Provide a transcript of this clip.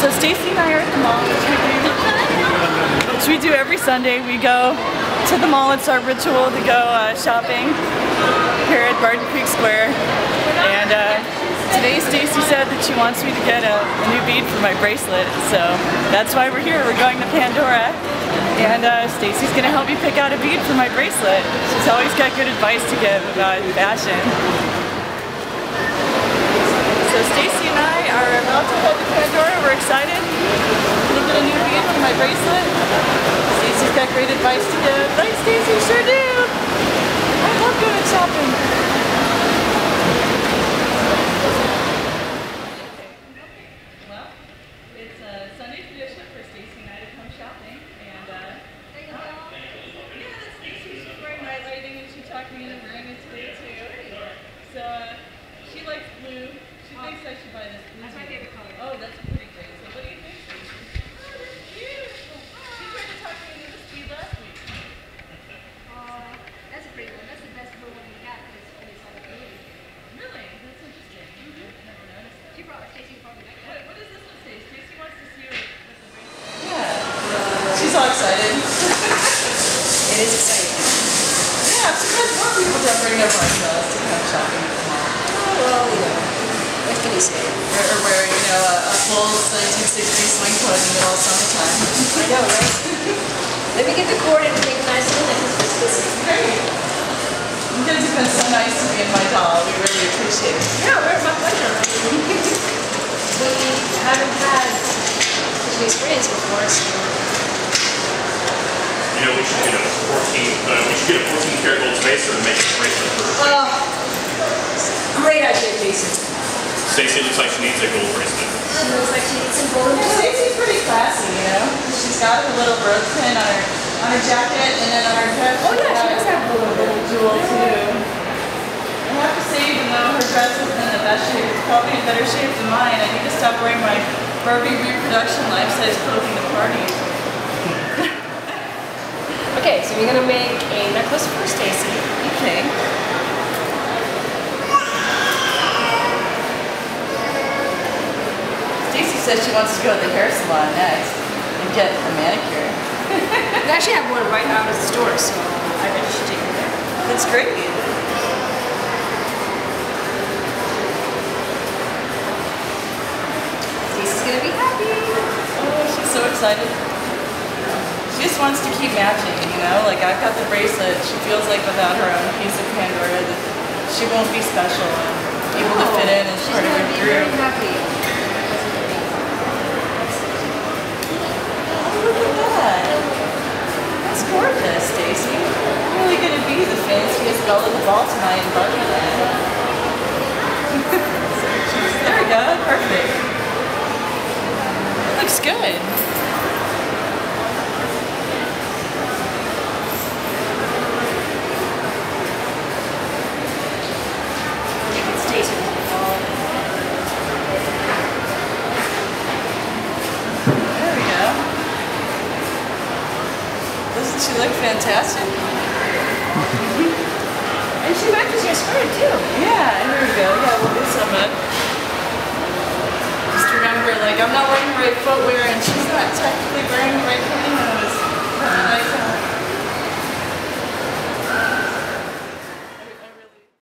So Stacey and I are at the mall, which we do every Sunday. We go to the mall. It's our ritual to go uh, shopping here at Barton Creek Square. And uh, today Stacey said that she wants me to get a, a, new bead for my bracelet. So that's why we're here. We're going to Pandora. And uh, Stacey's going to help me pick out a bead for my bracelet. She's always got good advice to give about fashion. So Stacey and I are about to head to Pandora. We're excited. I'm gonna get a new bead for my bracelet. Stacey's got great advice to give. Right, Stacey? Sure do. I love going shopping. All excited. it is exciting. Yeah, sometimes more people don't bring their marshmallows to come shopping at the mall. Oh, well, you know, what can you say? Or, or wearing, you know, a, a full 1960s swing coat in the middle of summertime. I know, right? Let me get the cord and make a nice little necklace. This is great. You guys have been so nice to me and my doll. We really appreciate it. Yeah, we're my pleasure. we haven't had such an experience before, so you know, we should get a 14, uh, we should get a 14 karat gold spacer and make a bracelet for her. Oh, great idea, Jason. Stacey looks like she needs a gold bracelet. She looks like she needs some gold. Yeah, Stacey's pretty classy, you know. She's got a little rose pin on her on her jacket and then on her dress. Oh yeah, she does have a little, little jewel too. I have to say, even though her dress isn't in the best shape, it's probably in better shape than mine. I need to stop wearing my Barbie reproduction life-size clothing to parties. We're gonna make a necklace for Stacey. Okay. Stacey says she wants to go to the hair salon next and get a manicure. we actually have one right out of the store, so I bet should take her there. That's great. Stacey's gonna be happy. Oh, she's so excited. She just wants to keep matching, you know? Like, I've got the bracelet. She feels like without her own piece of Pandora that she won't be special and able to fit in as oh, part of her group. Very happy. Oh, look at that. That's gorgeous, Stacey. You're really going to be the fanciest belle of the ball tonight in Barbie Land. there we go. Perfect. Looks good. Doesn't she look fantastic? and she matches your skirt too. Yeah, here we go. Yeah, we'll do some. Uh, just remember, like, I'm not wearing the right footwear and she's not technically